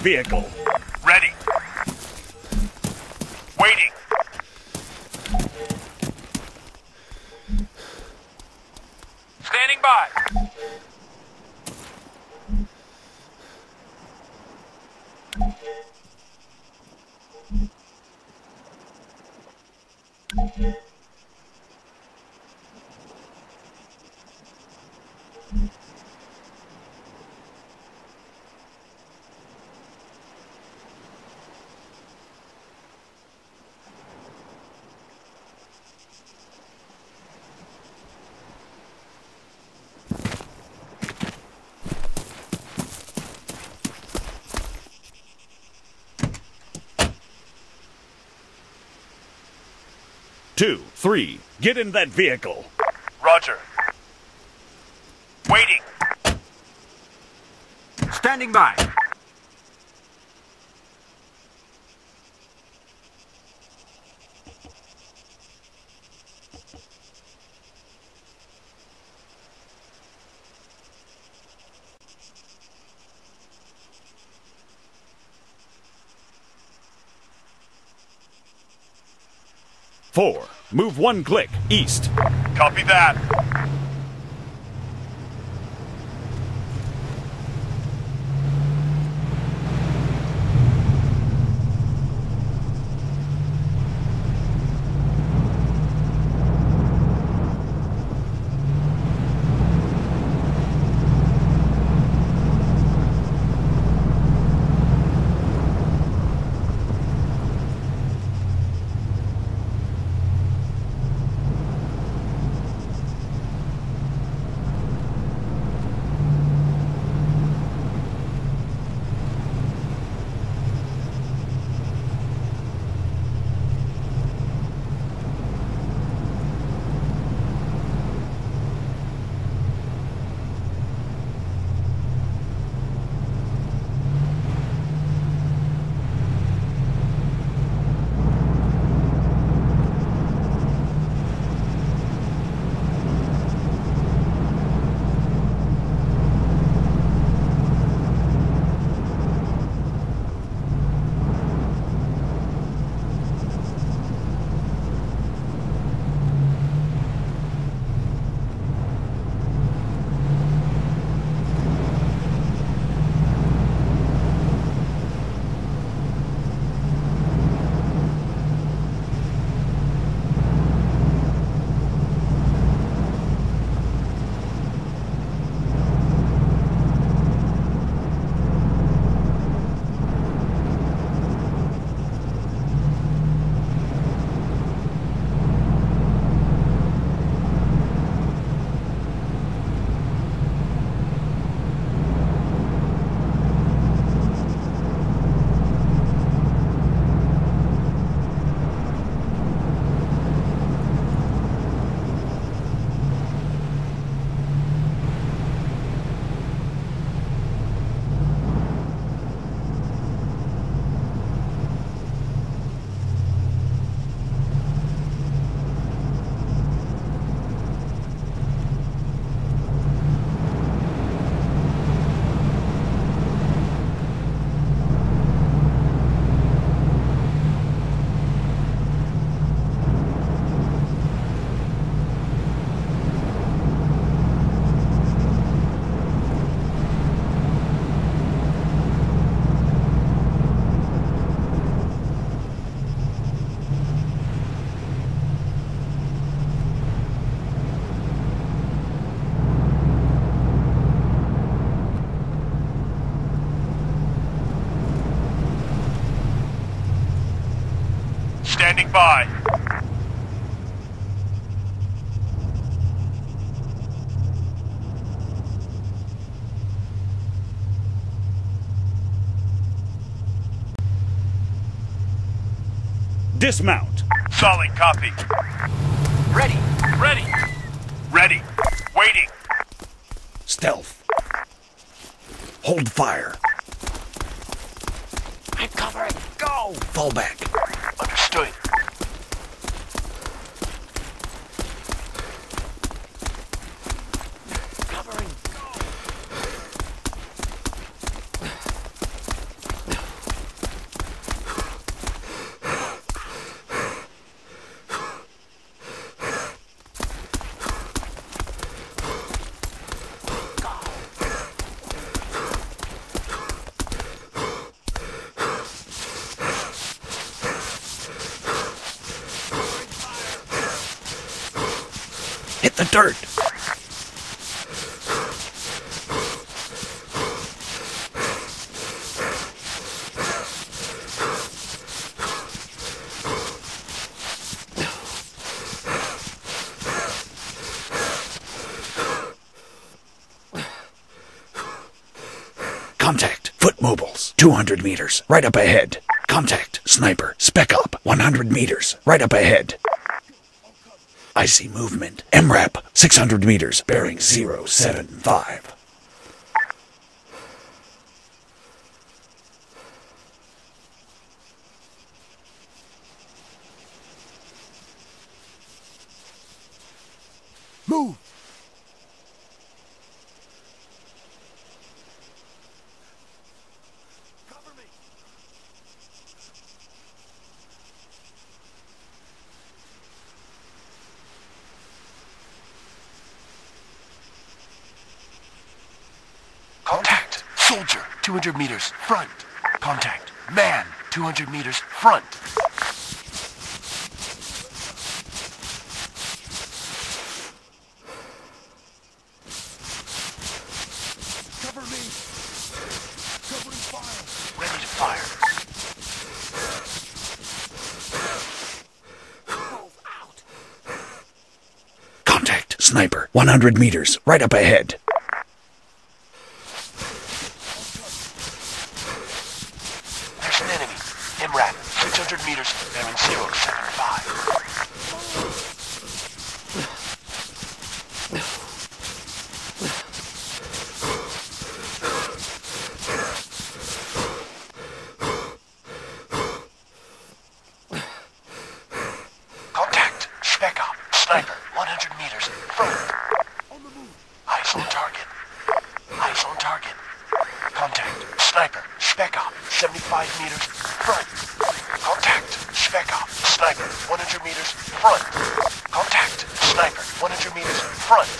vehicle. Ready. Waiting. Standing by. Two, three, get in that vehicle. Roger. Waiting. Standing by. Four, move one click east. Copy that. Dismount. Solid copy. Ready. Ready. Ready. Waiting. Stealth. Hold fire. 200 meters, right up ahead. Contact, sniper, spec up, 100 meters, right up ahead. I see movement. MRAP, 600 meters, bearing 075. Move! 200 meters, front. Contact. Man, 200 meters, front. Cover me. Covering fire. Ready to fire. Contact. Sniper. 100 meters. Right up ahead. seven zero. front.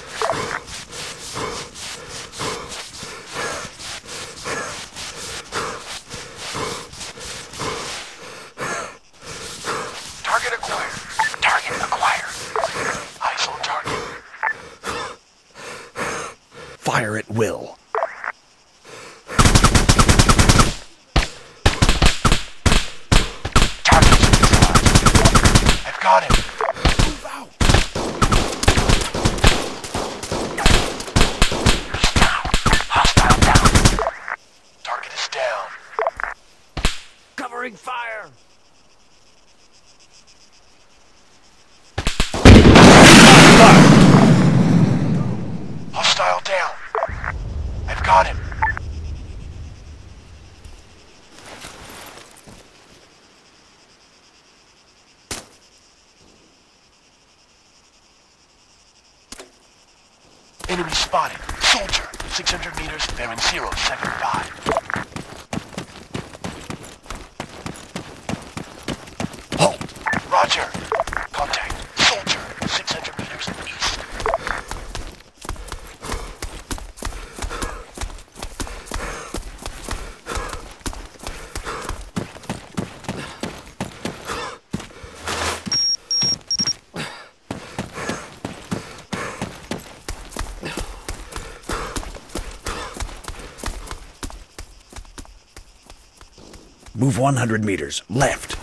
100 meters, left.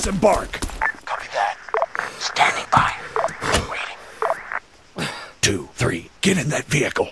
disembark. Copy that. Standing by. Waiting. Two, three, get in that vehicle.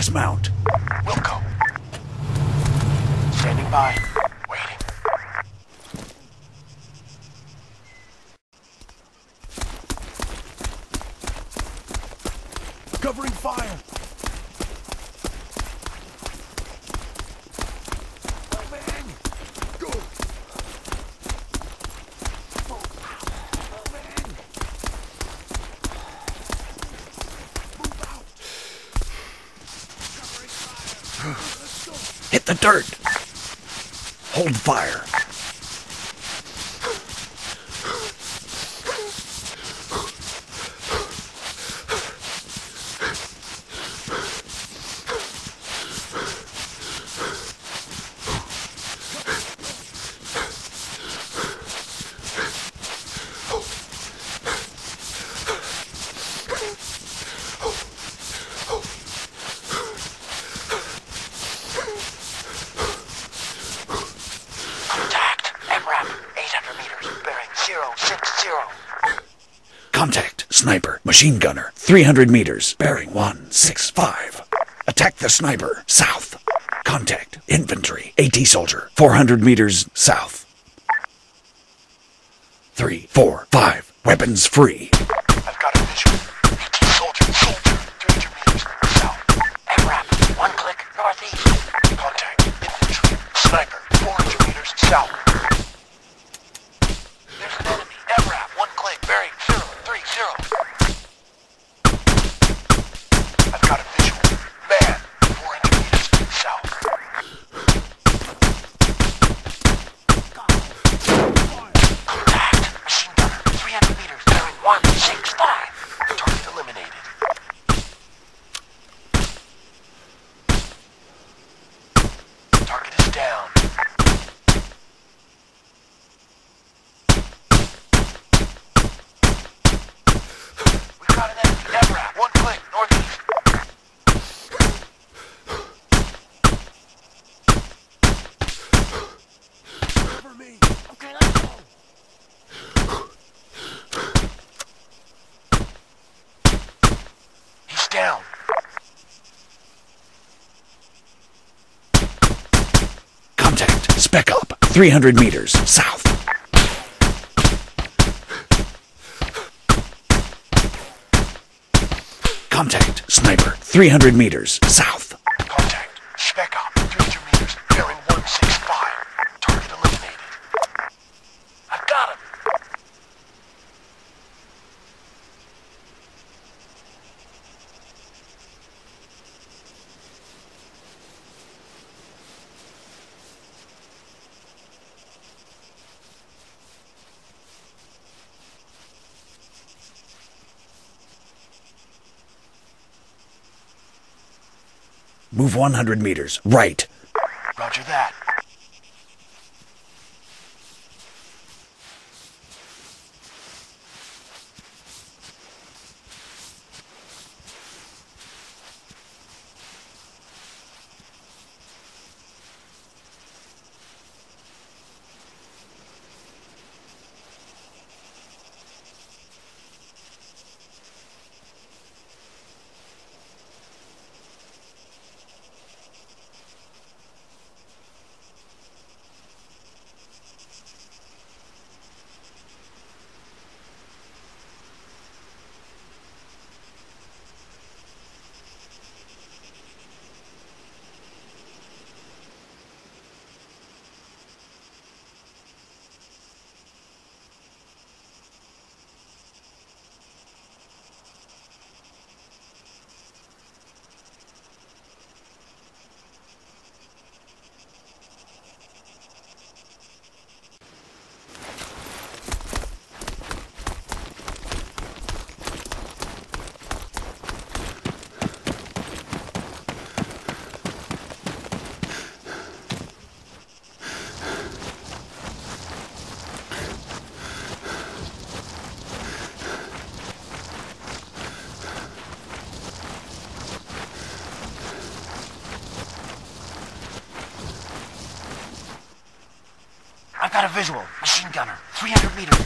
Dismount. We'll go. Standing by. Waiting. Covering fire. Moving. Go. Move out. Moving. Move out. Covering fire. Let's go. Hit the dirt. Hold fire. Machine gunner, 300 meters, bearing 165. Attack the sniper, south. Contact, infantry, AT soldier, 400 meters south. Three, four, five, weapons free. 300 meters south. Contact, sniper, 300 meters south. Move 100 meters. Right. Roger that. visual. Machine gunner. 300 meters.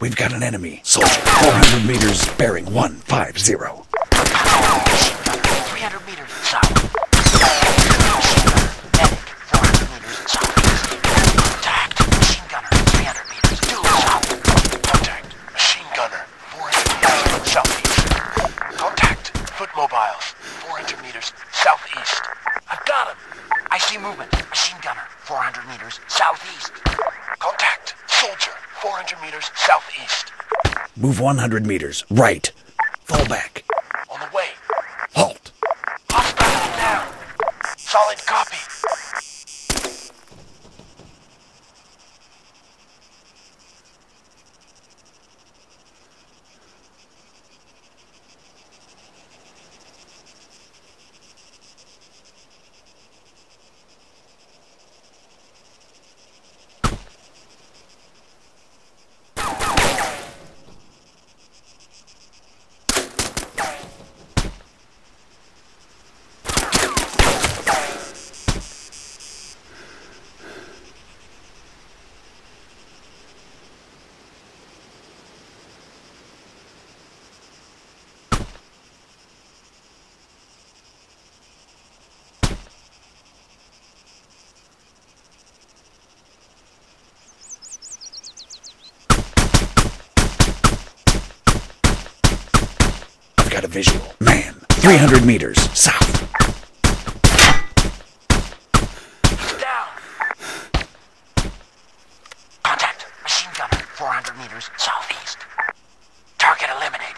We've got an enemy. Soldier. 400 meters bearing 150. move 100 meters, right. 300 meters south. He's down. Contact. Machine gunner. 400 meters southeast. Target eliminated.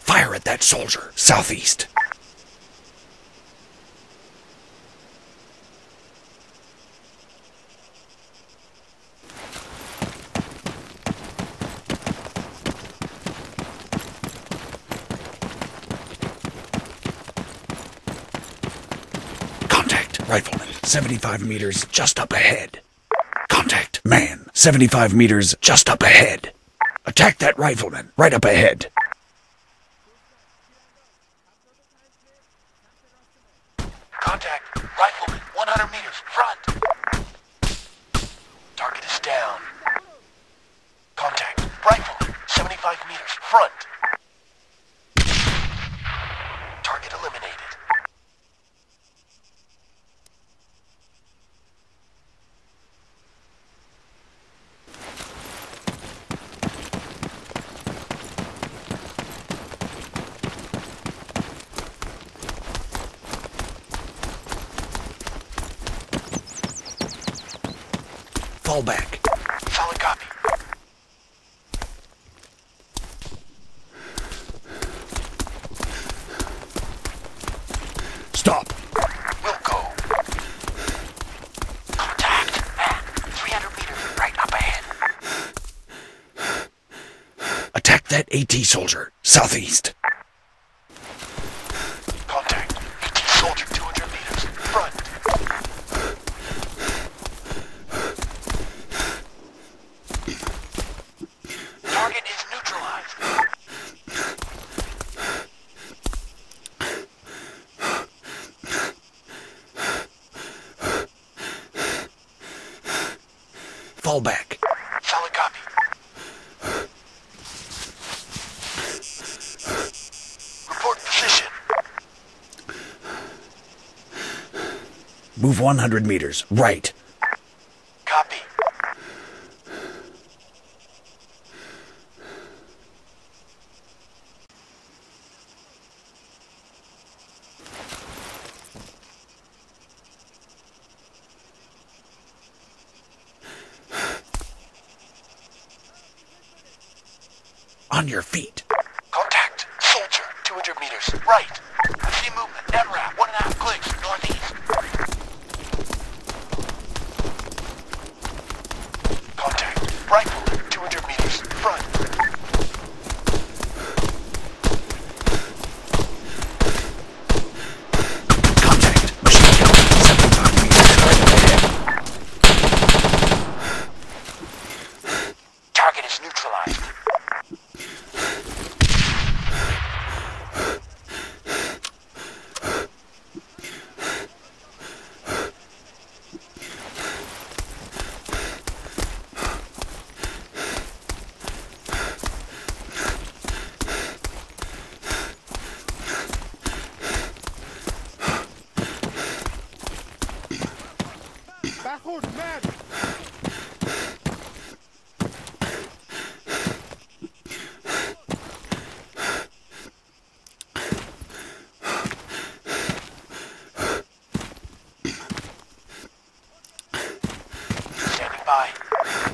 Fire at soldier southeast. Contact, rifleman, 75 meters just up ahead. Contact, man, 75 meters just up ahead. Attack that rifleman, right up ahead. Contact. Rifleman. 100 meters. Front. Target is down. Contact. Rifleman. 75 meters. Front. Target eliminated. Fall back. Solid copy. Stop. We'll. Contact. 300 meters right up ahead. Attack that AT soldier southeast. Contact. AT soldier 200 meters. Front. Target is neutralized. Fall back. Solid copy. Report position. Move 100 meters right. Copy. On your feet. Contact. Soldier. 200 meters. Right. I see movement. MRAP. One and a half clicks. Northeast. Contact. Rifle. 200 meters. Front. Contact. Machine gun. 75 meters right ahead. Target is neutralized. Backward, man! Standing by.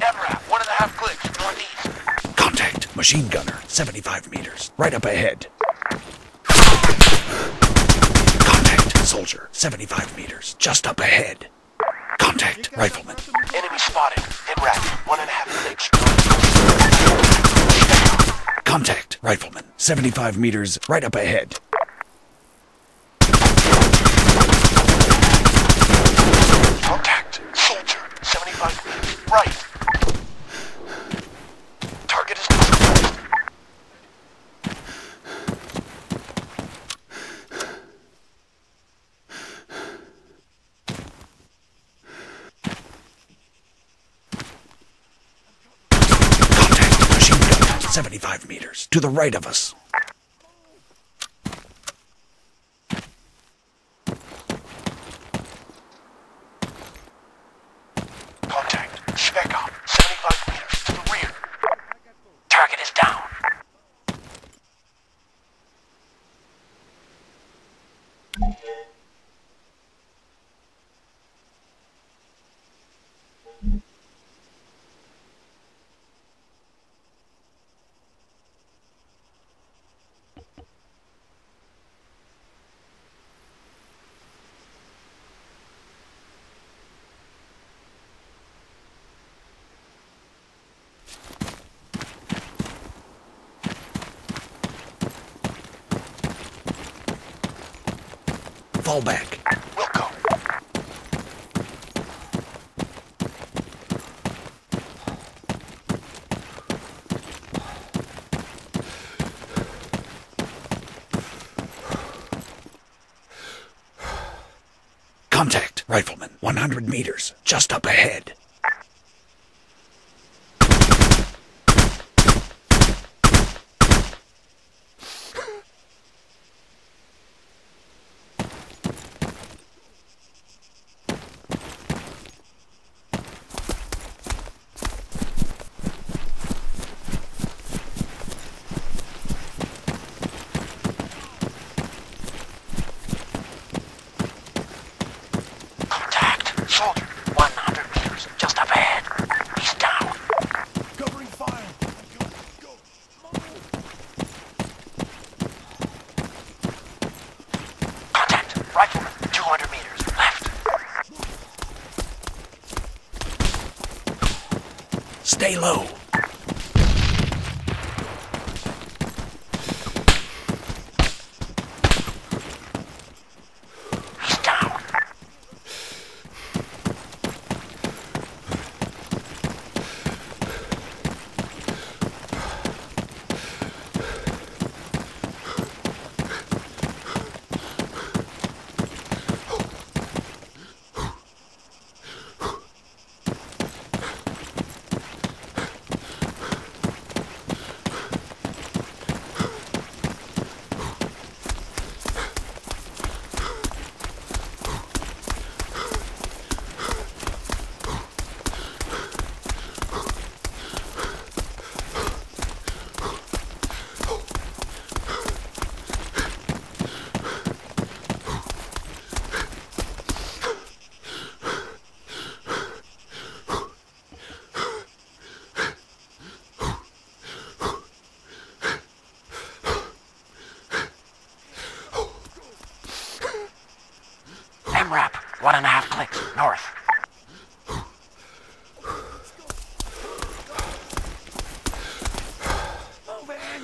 MRAP. One and a half clicks. Northeast. Contact. Machine gunner. 75 meters right up ahead. Contact. Soldier. 75 meters just up ahead. Contact. Rifleman. Enemy spotted. MRAP. One and a half clicks. Contact. Rifleman. 75 meters right up ahead. to the right of us. back. We'll go. Contact, rifleman. 100 meters, just up ahead.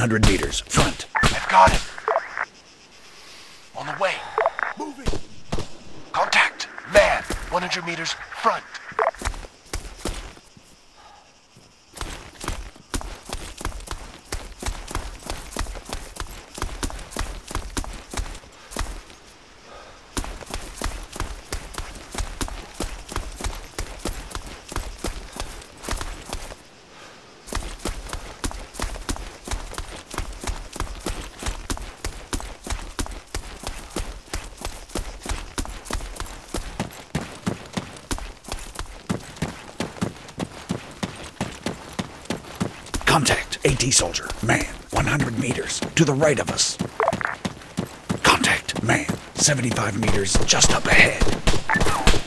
100 meters. to the right of us. Contact, man. 75 meters just up ahead.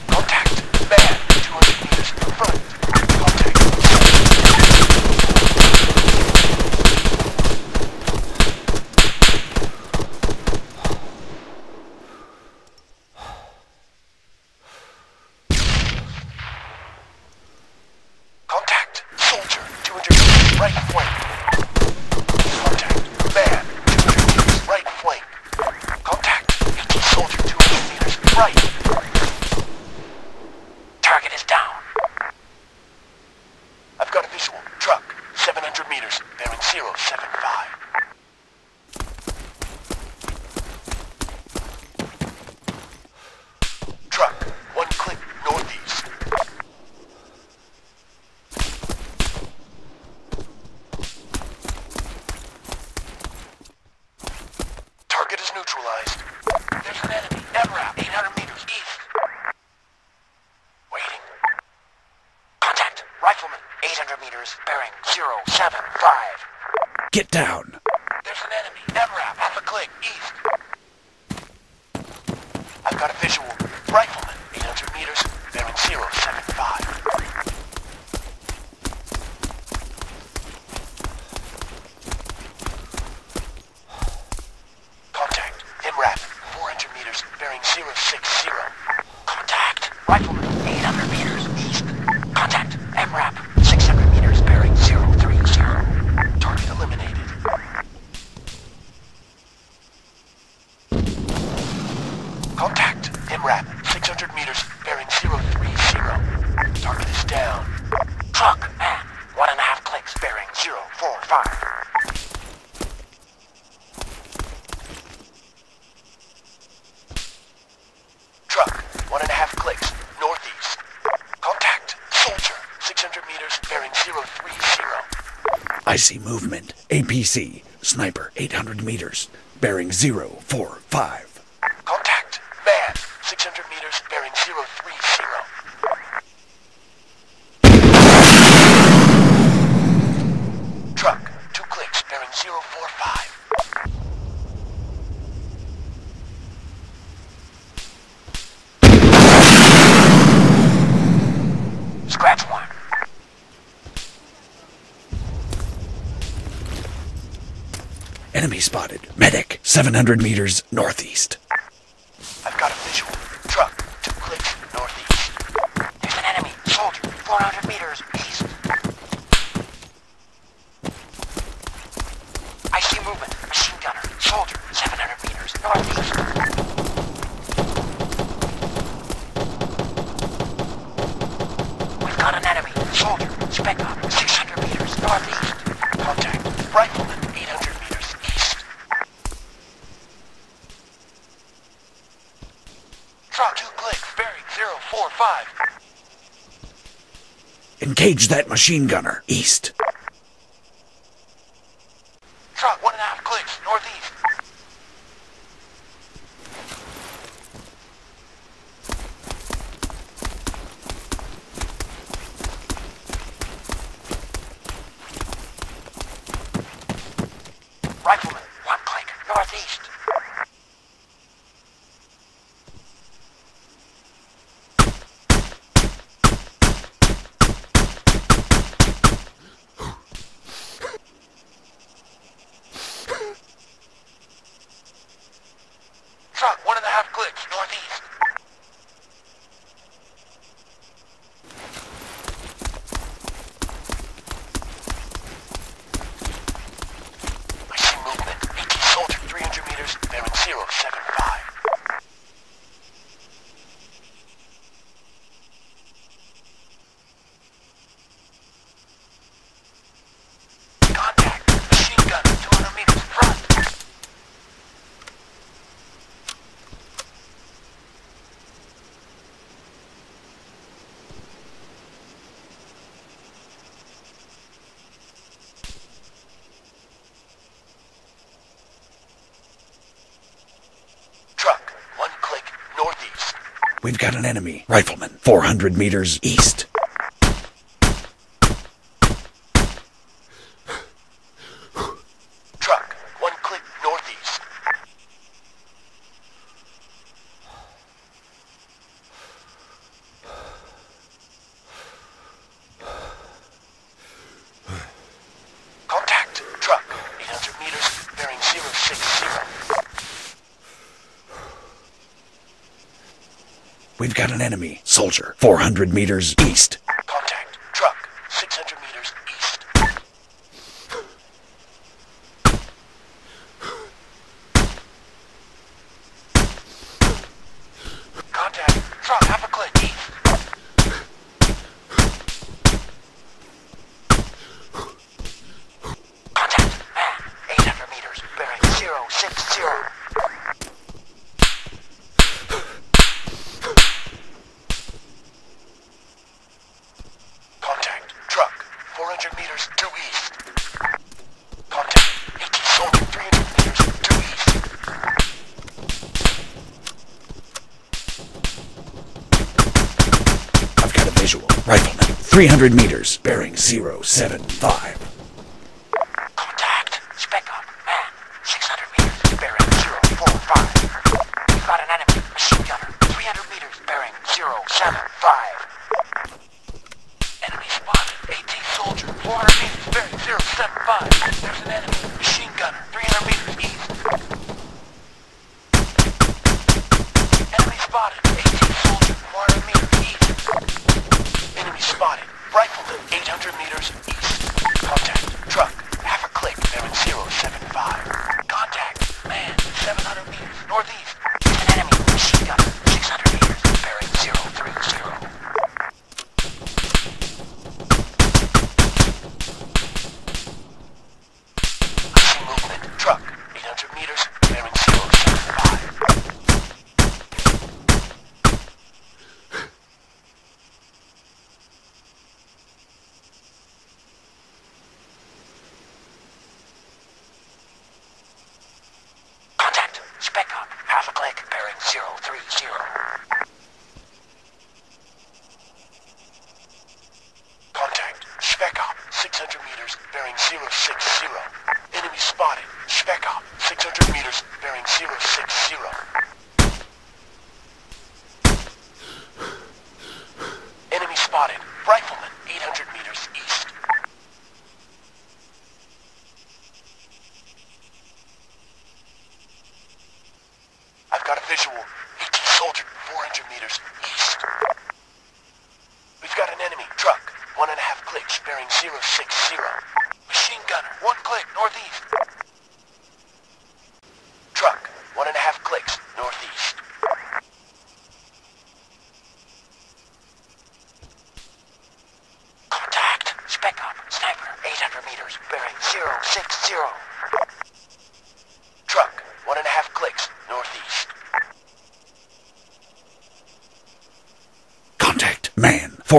I see movement. APC, sniper, 800 meters, bearing 045. 700 meters northeast. engage that machine gunner. East. enemy. riflemen, 400 meters east. 400 meters east. 300 meters, bearing 075.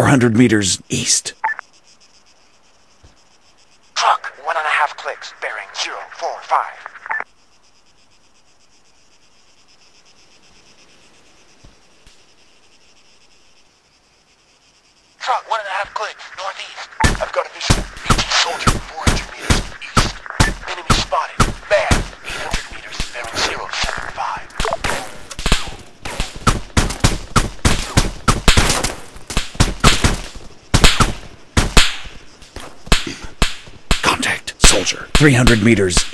400 meters east. meters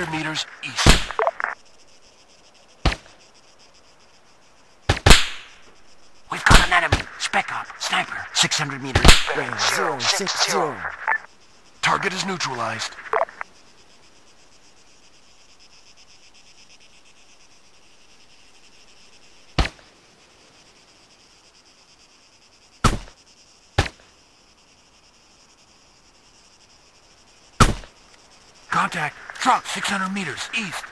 100 meters Contact. Drop 600 meters east.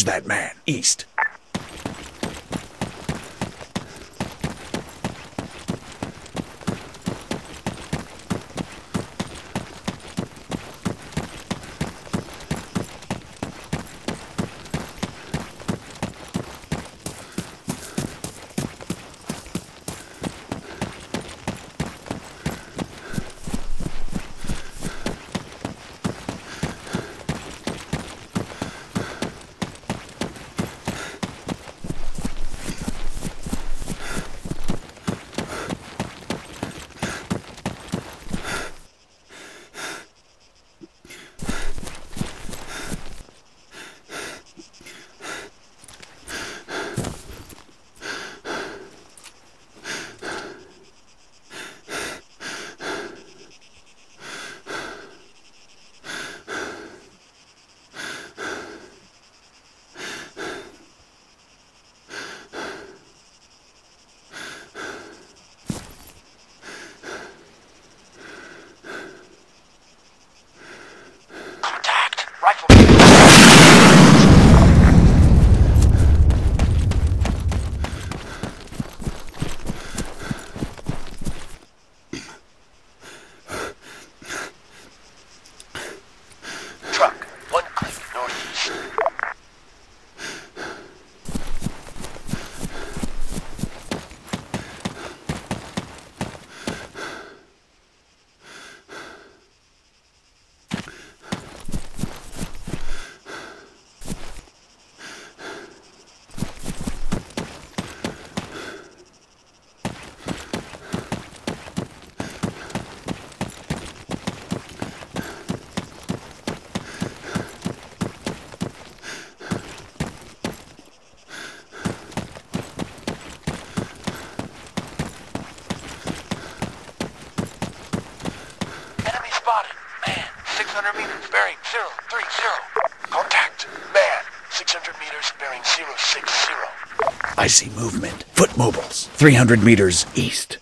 that man east. I see movement. Foot mobiles. 300 meters east.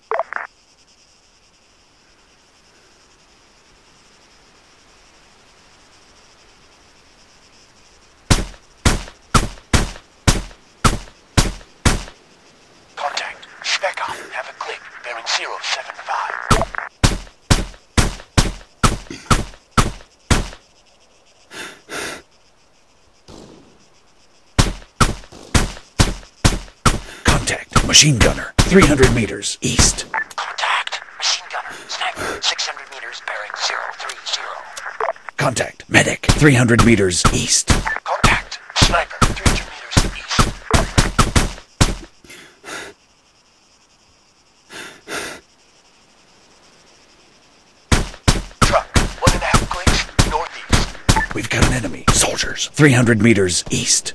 300 meters east. Contact. Sniper, 300 meters east. Truck, one and a half clicks northeast. We've got an enemy. Soldiers, 300 meters east.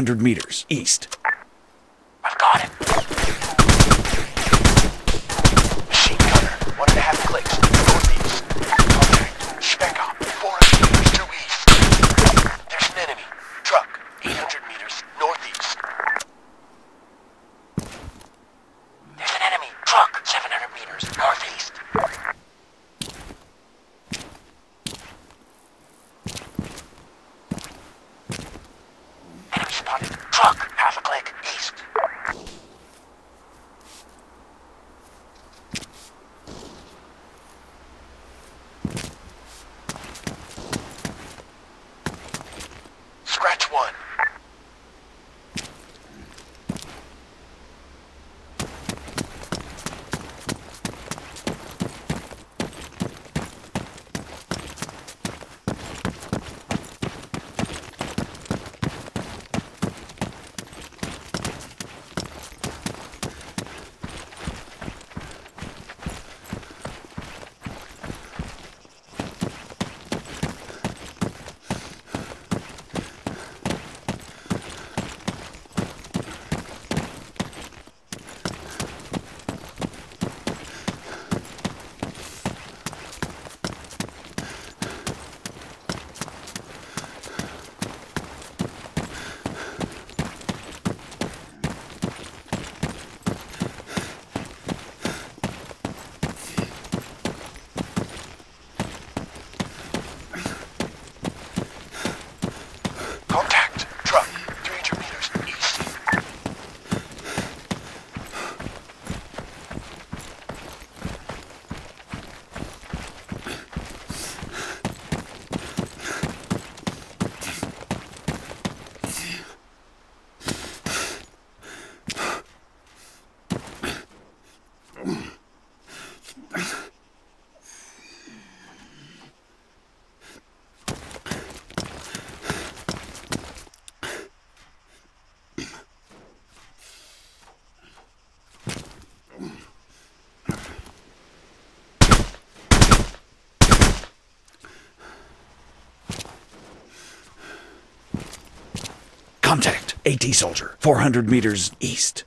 100 meters east. Contact. AT soldier. 400 meters east.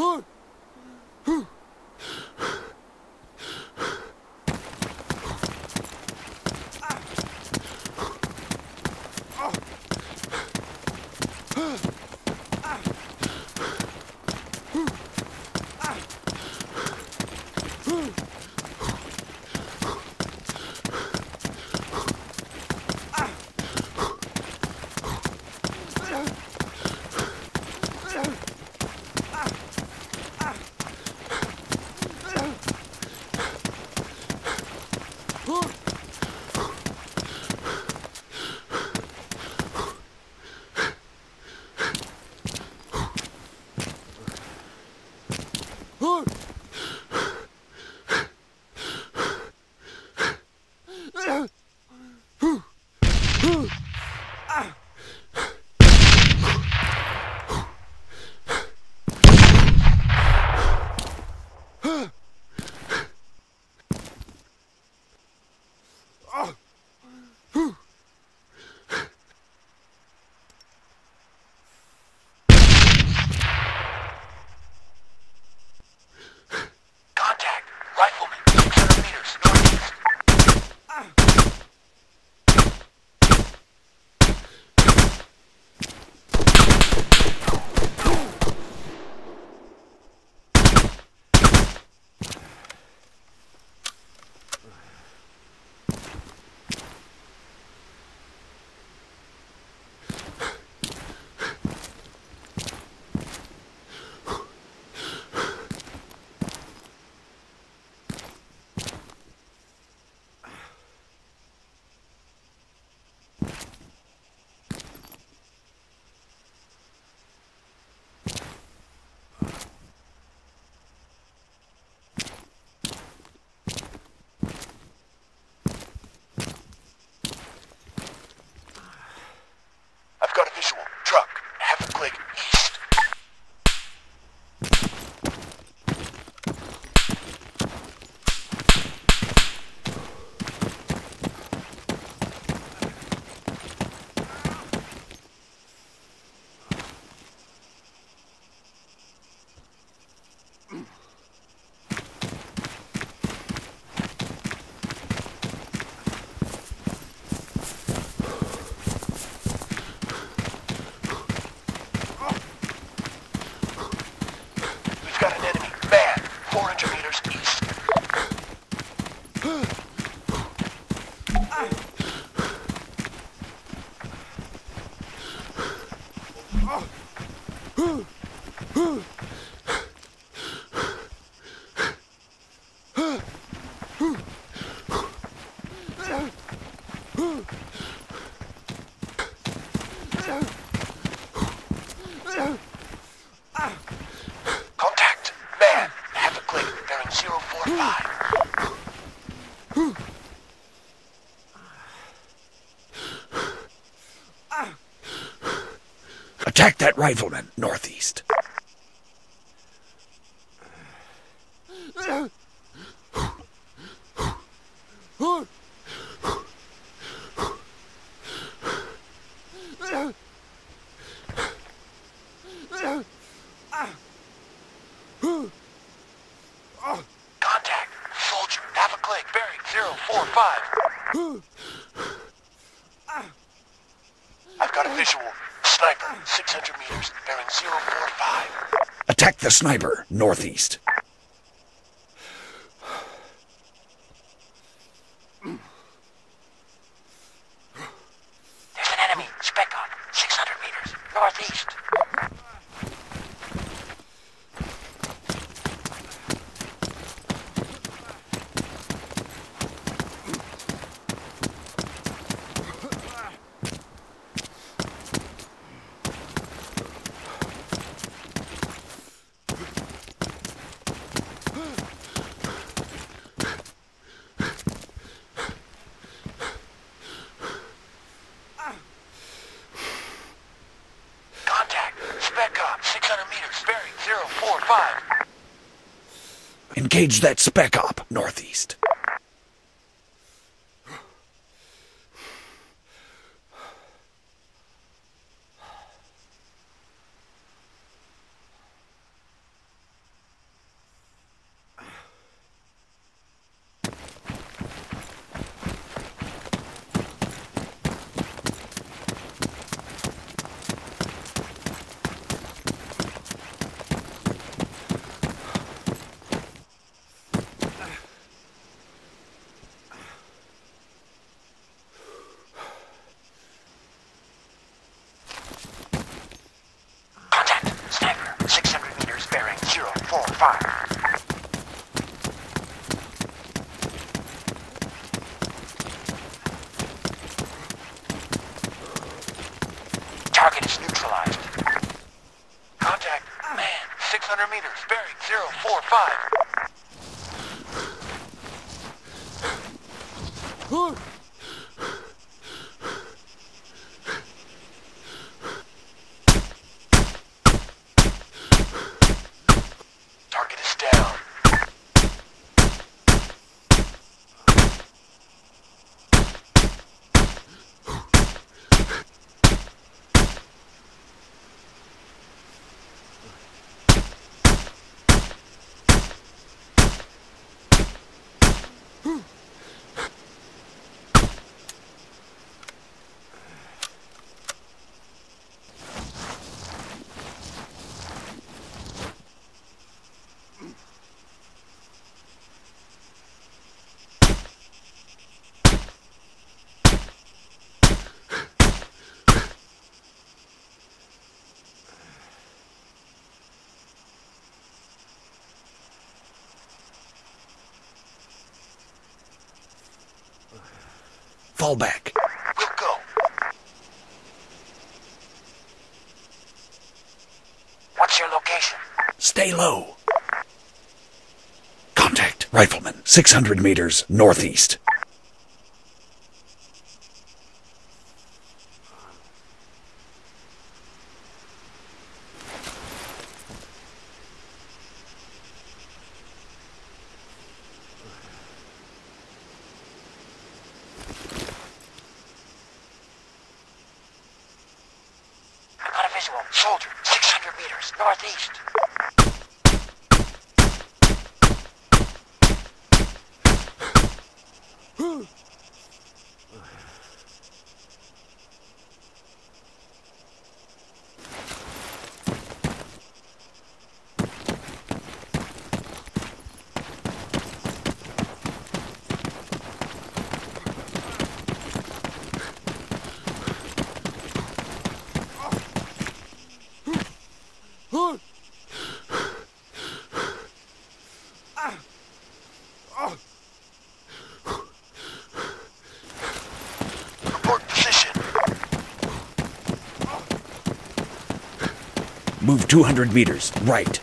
Contact. Attack that rifleman northeast. Contact. Soldier. Half a click. Bearing 045. I've got a visual. Sniper. 600 meters. Bearing 045. Attack the sniper northeast. Cage that spec op northeast. Stay low. Contact, rifleman, 600 meters northeast. Move 200 meters, right.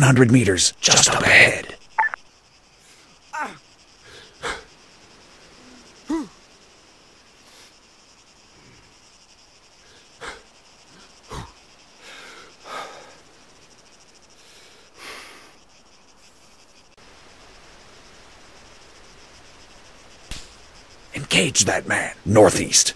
100 meters just up ahead. Engage that man. Northeast.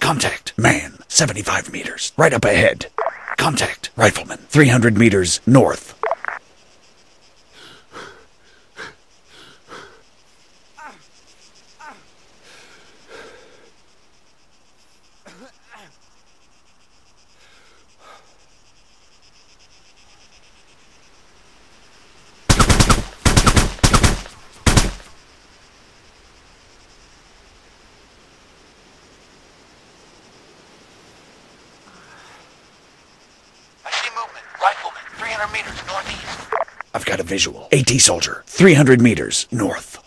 Contact. Man. 75 meters. Right up ahead. Contact. Rifleman. 300 meters north. I see movement. Rifleman, 300 meters northeast. I've got a visual. AT soldier. 300 meters north.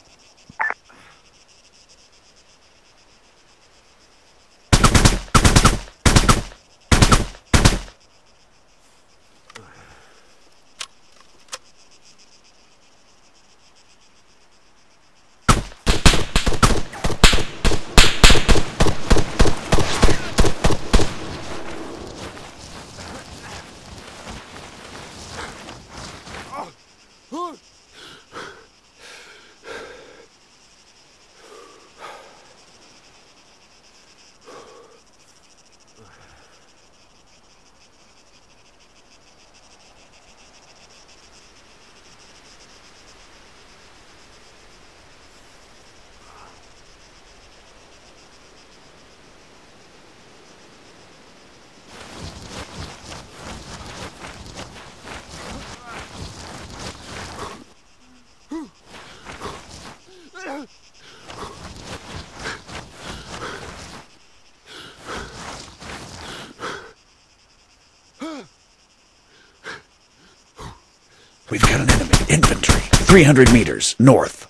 We've got an enemy. Infantry. 300 meters north.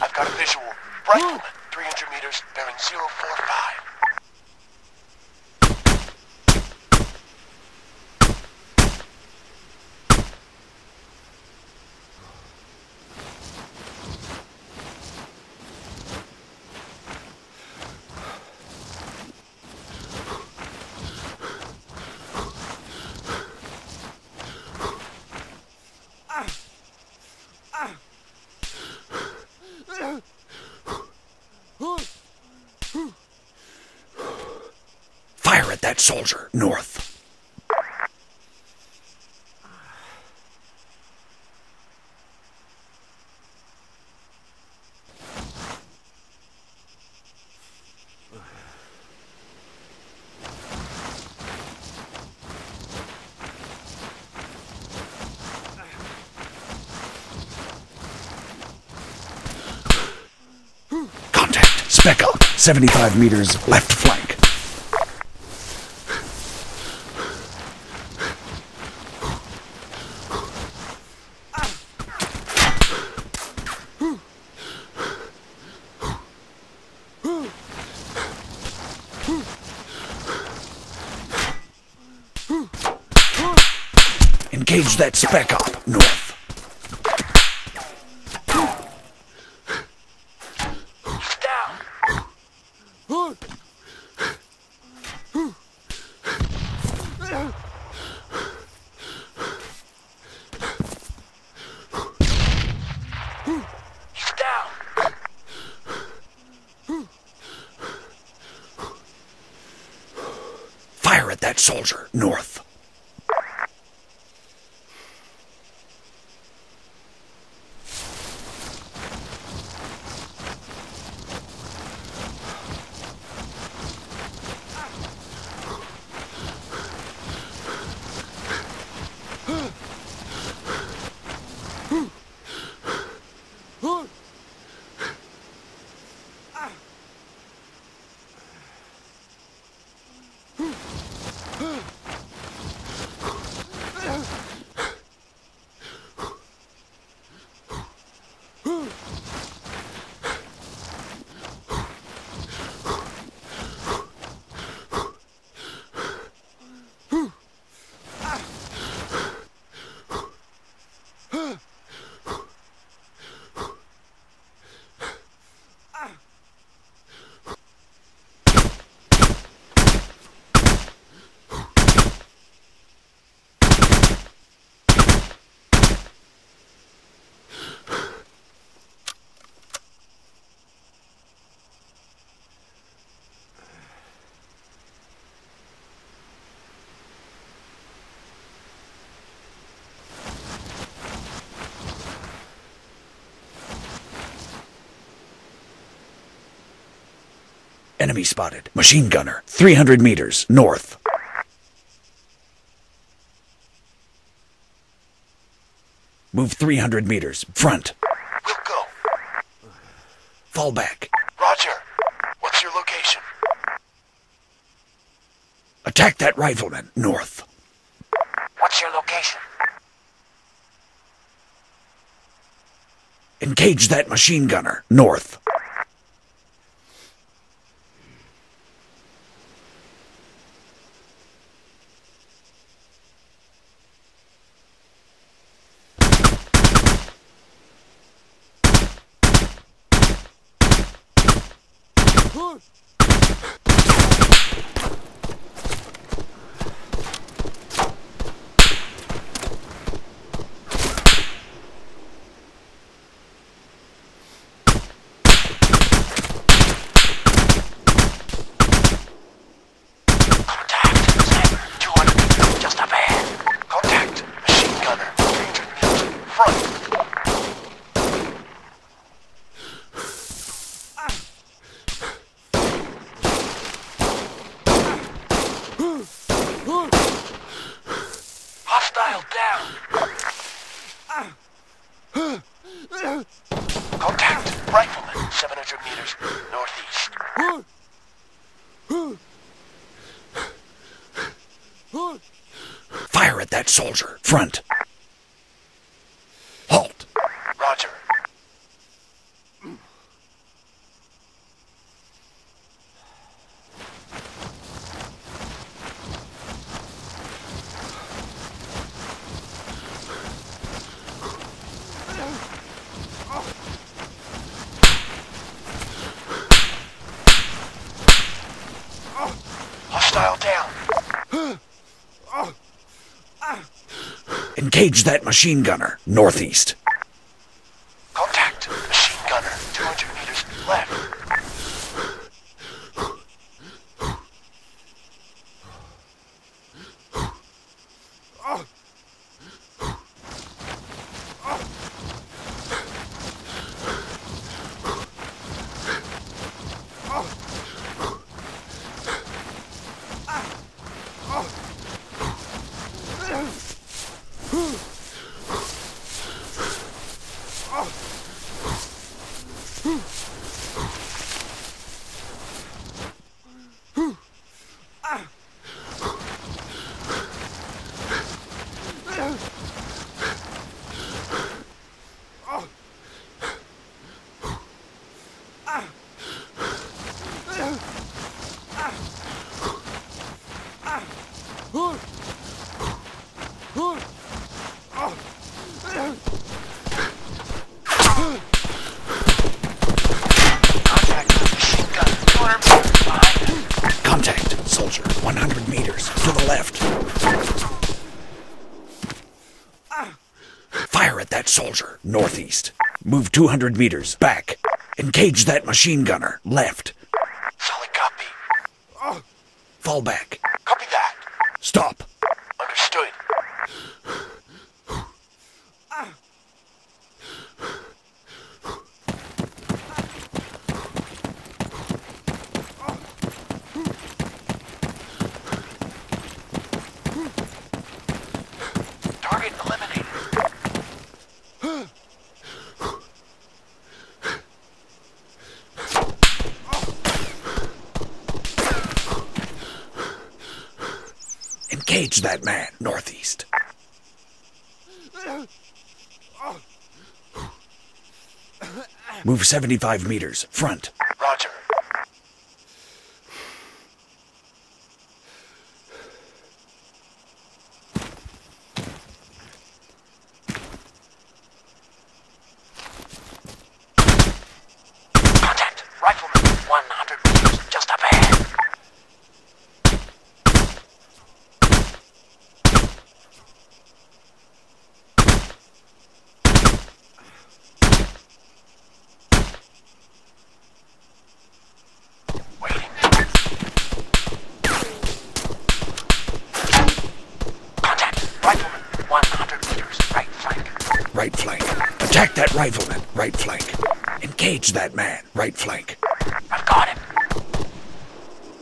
I've got a visual. Rifleman, 300 meters, bearing 045. Fire at that soldier north. Spec 75 meters left flank. Engage that spec Enemy spotted. Machine gunner. 300 meters north. Move 300 meters. Front. We'll go. Fall back. Roger. What's your location? Attack that rifleman. North. What's your location? Engage that machine gunner. North. Contact. Sniper. 200 meters just up ahead. Contact. Machine gunner. 300 meters. Front. Hostile down. Contact. Rifleman. 700 meters northeast. Fire at that soldier. Front. That machine gunner. Northeast. Contact. Machine gunner. 200 meters left. Contact. Machine gun. 200 meters behind. Contact. Soldier. 100 meters. To the left. Fire at that soldier. Northeast. Move 200 meters. Back. Engage that machine gunner. Left. Solid copy. Fall back. Copy that. Stop. Understood. Target eliminated. Engage that man, northeast. Move 75 meters, front. Roger. Contact! Rifleman, 100 meters just up ahead. Waiting. Contact! Rifleman, 100 meters right flank. Right flank. Attack that rifleman, right flank. Engage that man, right flank. I've got him.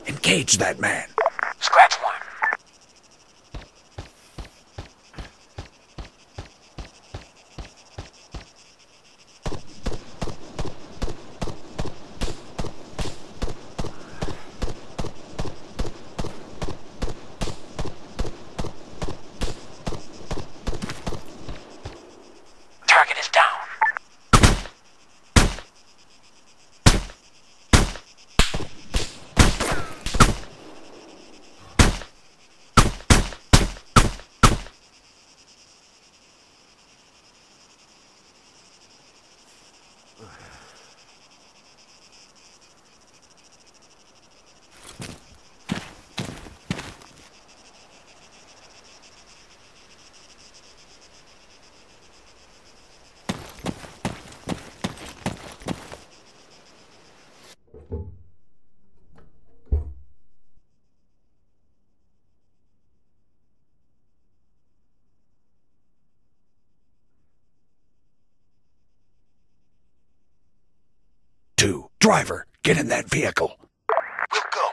Engage that man. Driver, get in that vehicle. We'll go.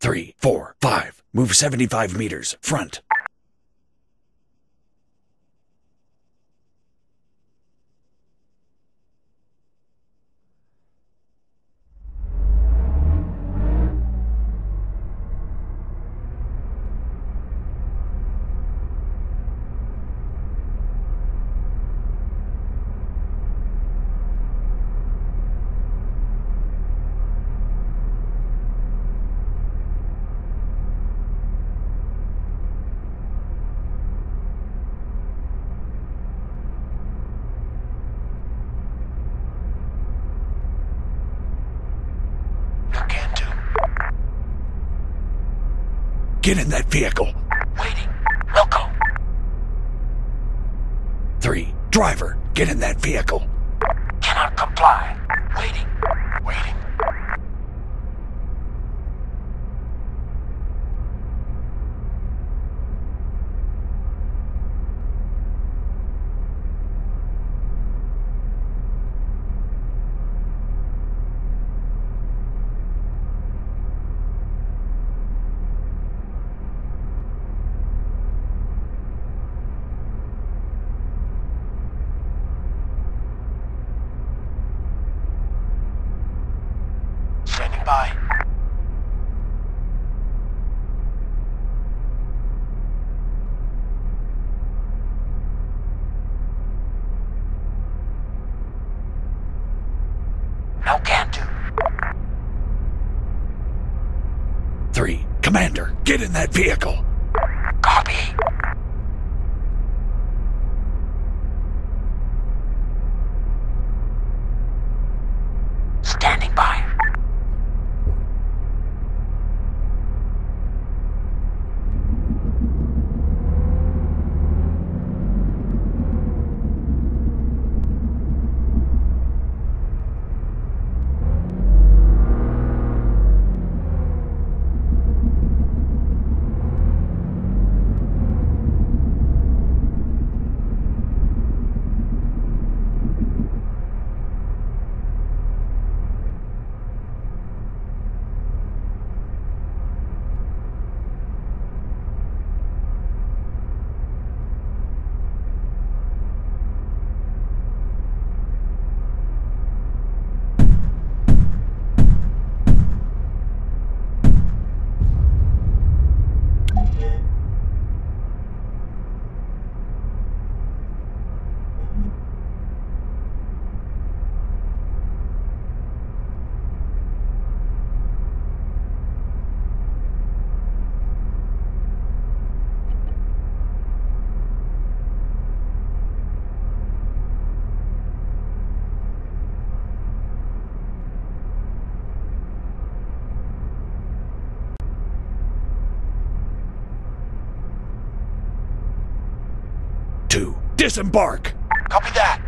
Three, four, five. Move 75 meters, front. Get in that vehicle. Waiting. Wilco. Three. Driver, get in that vehicle. Cannot comply. Disembark. Copy that.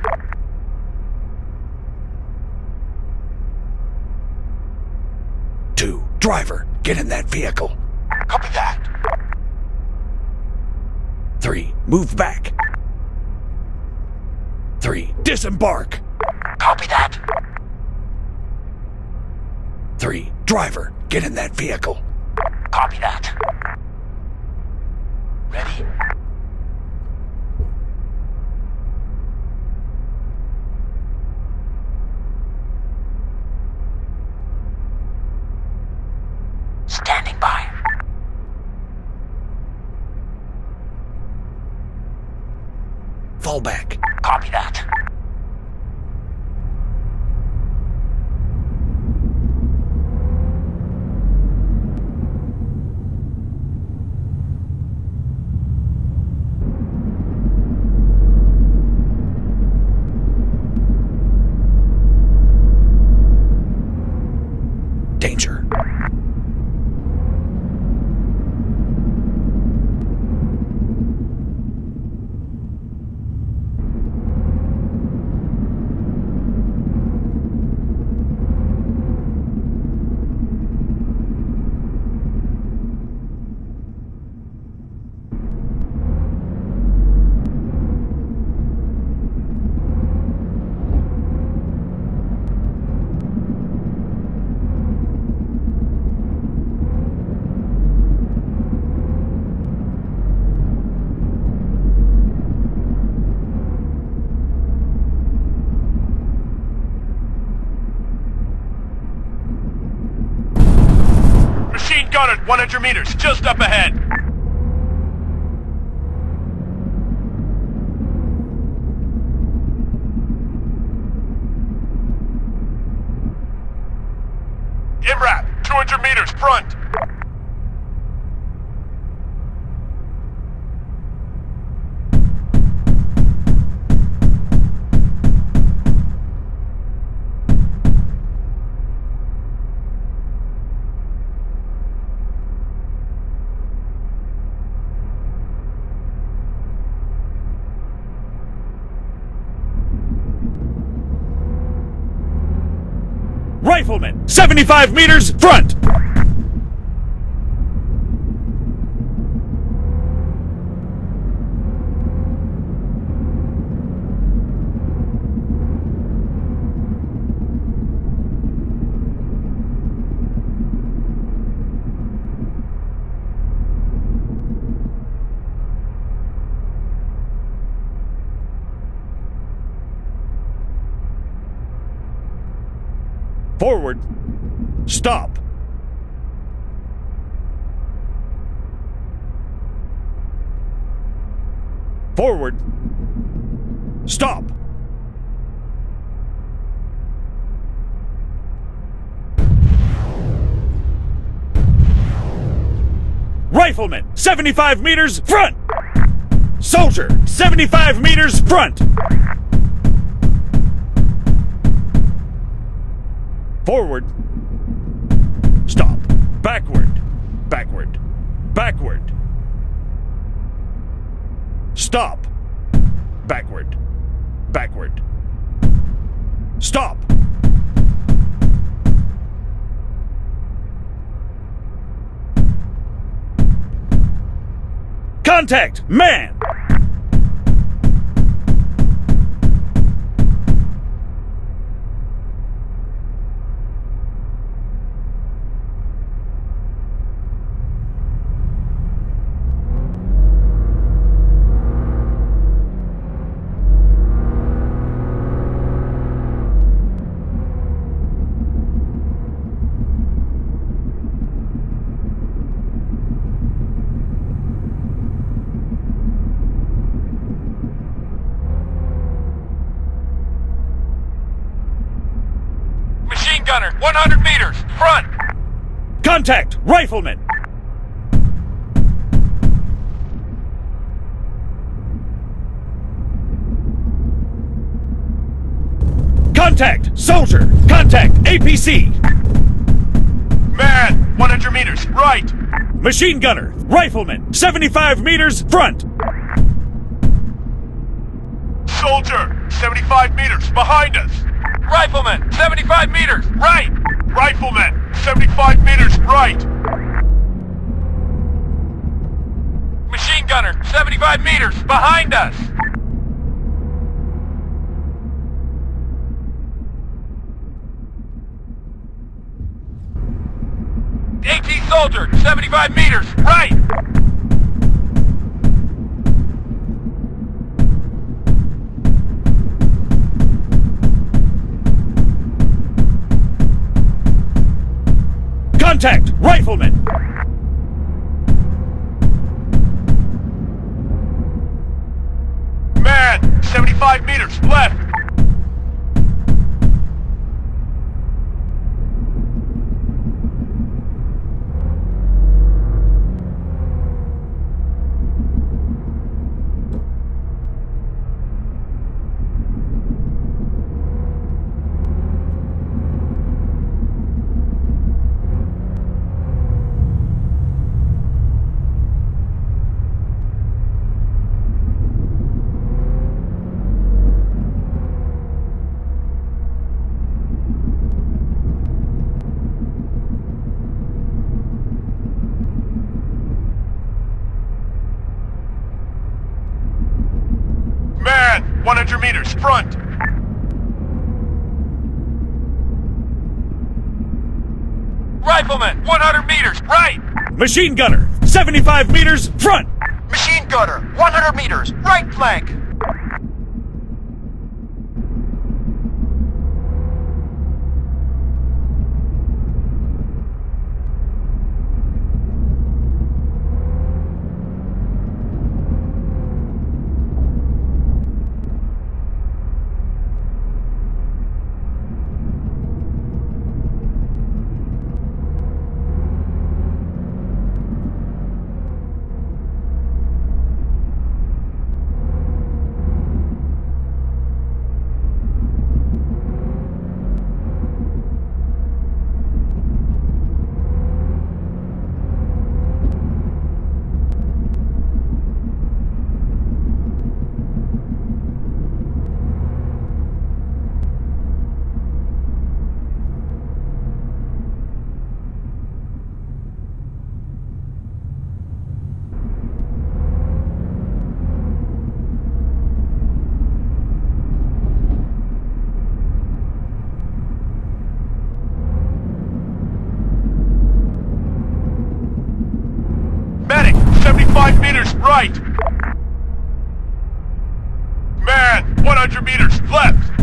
Two, driver, get in that vehicle. Copy that. Three, move back. Three, disembark. Copy that. Three, driver, get in that vehicle. Copy that. Rifleman, 75 meters, front. Forward. Stop. Forward. Stop. Rifleman, 75 meters, front! Soldier, 75 meters, front! Forward. Stop. Backward. Backward. Backward. Stop. Backward. Backward. Stop. Contact! Man! Machine gunner, 100 meters, front. Contact! Rifleman! Contact! Soldier! Contact! APC! Man, 100 meters, right. Machine gunner! Rifleman! 75 meters front! soldier! 75 meters behind us! Rifleman, 75 meters, right! Rifleman! 75 meters right! 25 meters, behind us! AT soldier, 75 meters, right! Front! Rifleman, 100 meters, right! Machine gunner! 75 meters front! Machine gunner, 100 meters, right flank. Medic! 75 meters right! Man! 100 meters left!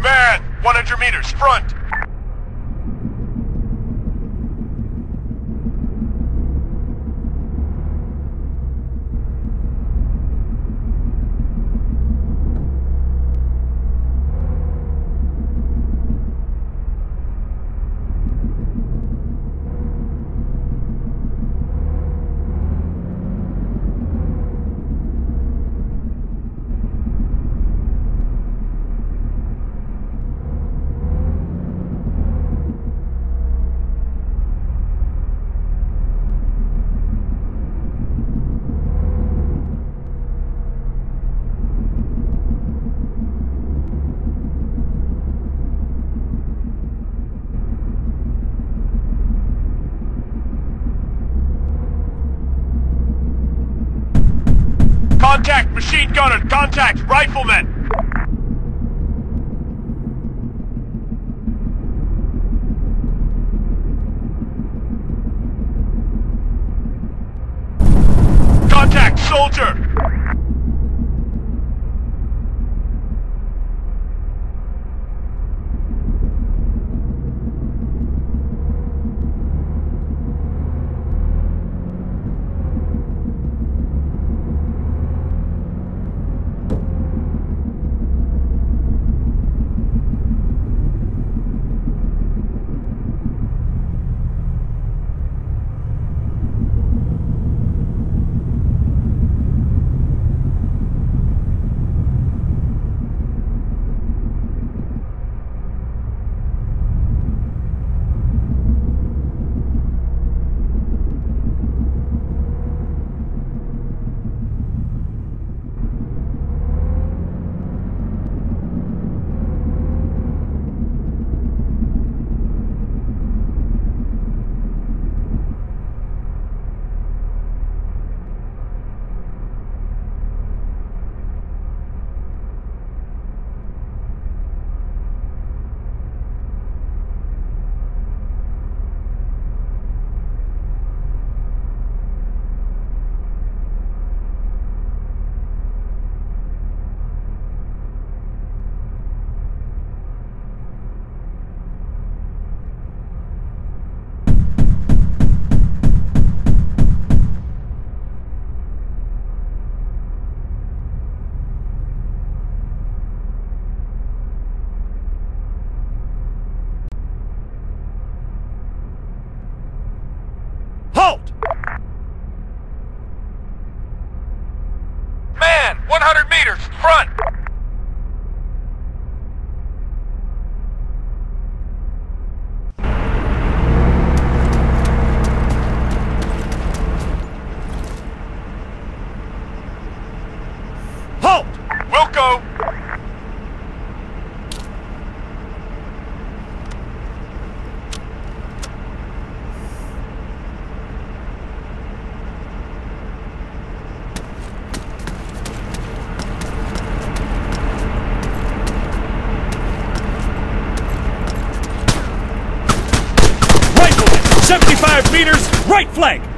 Man! 100 meters front! Contact machine gunner! Contact meters, right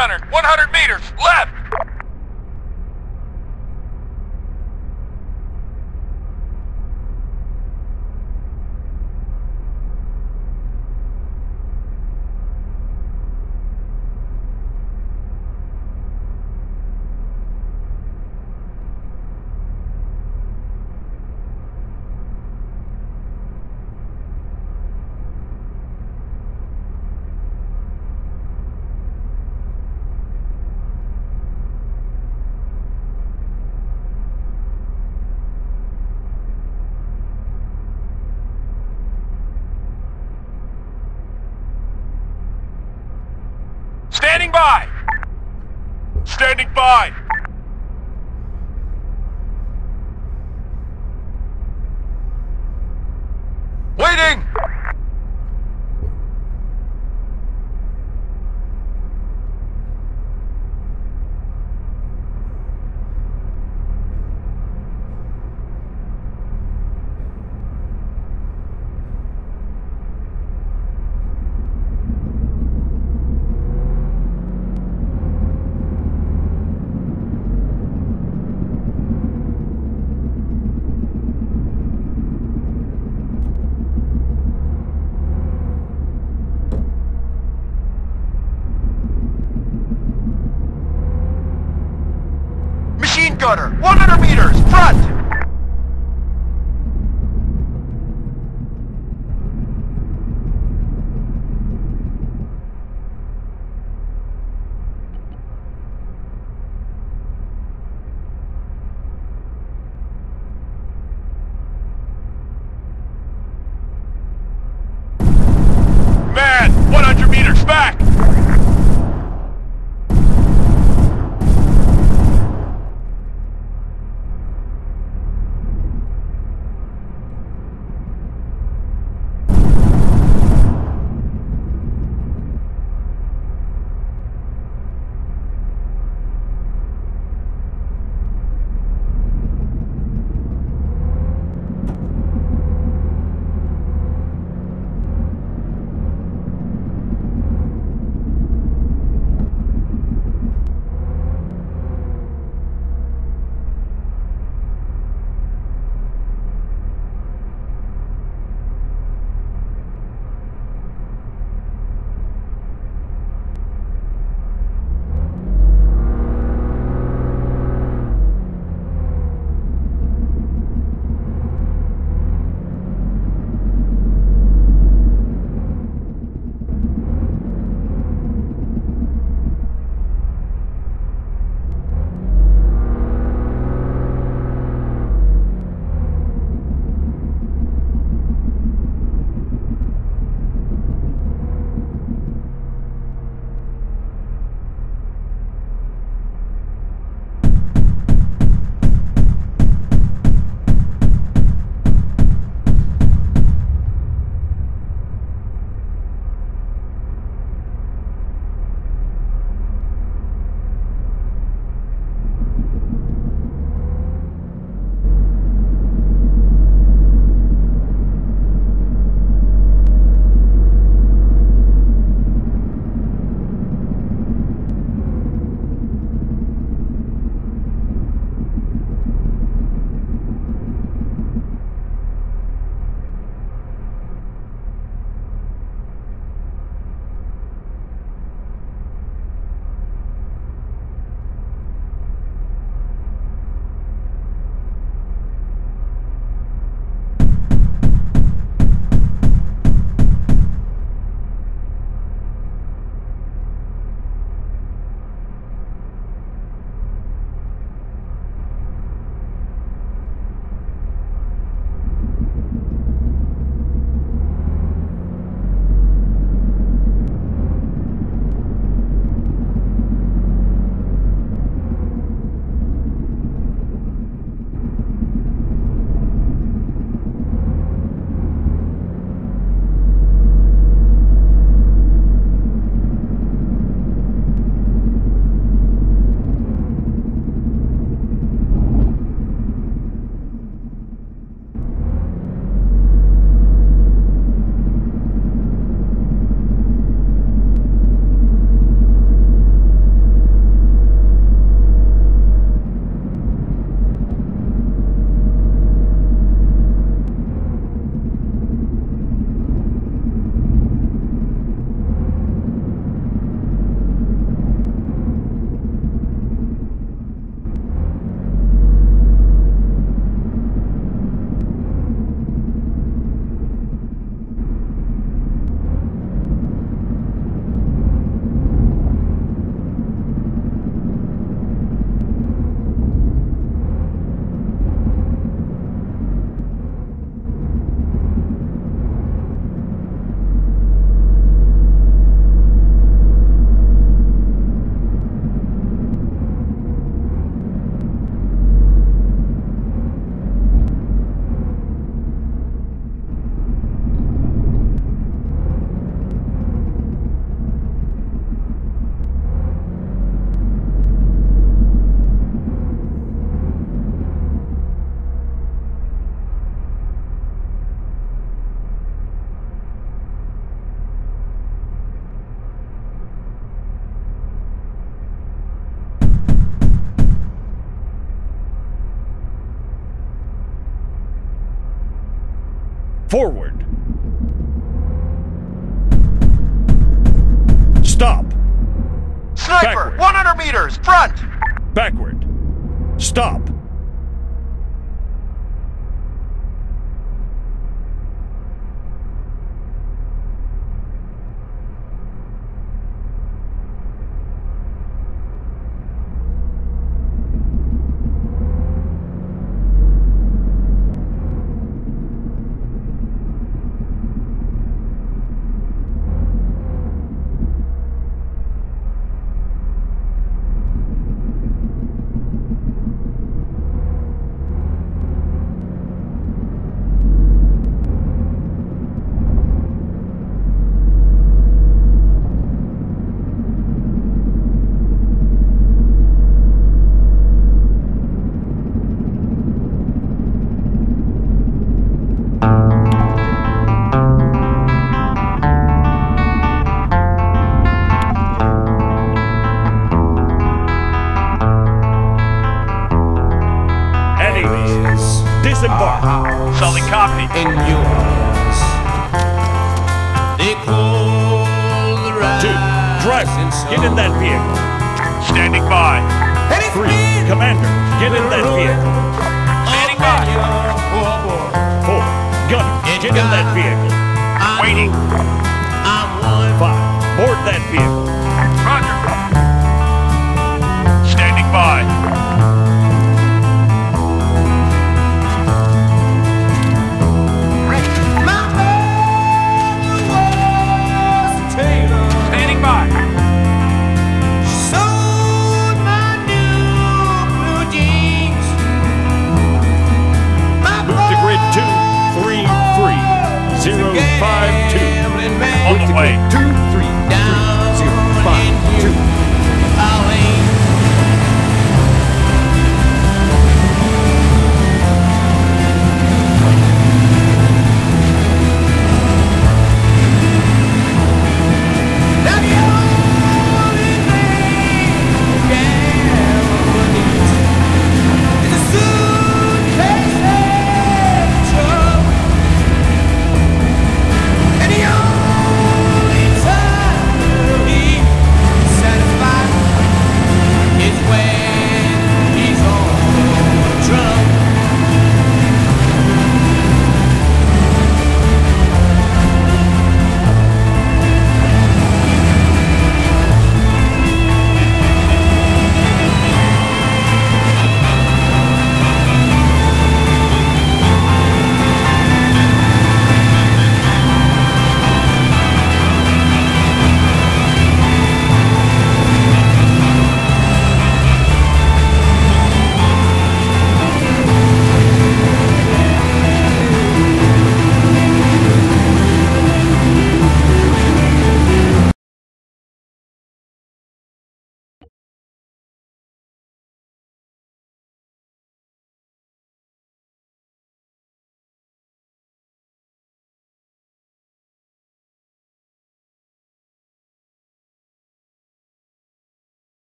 gunner, 100 meters, left! Forward. Stop. Sniper! Backward. 100 meters! Front! Backward. Stop.